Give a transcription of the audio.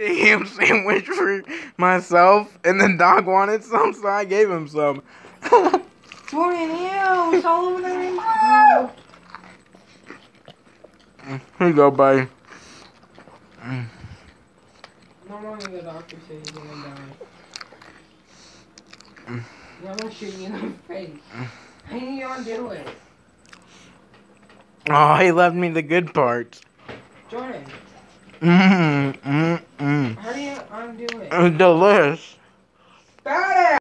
ham sandwich for myself, and the dog wanted some, so I gave him some. Jordan, ew, it's all over the. Here you go, buddy. No wonder the doctor said he's gonna die. I'm gonna shoot you in the face. I need you to undo it. Oh, he left me the good parts. Jordan, Mmm, mmm, how do you undo it? It was delicious. Badass!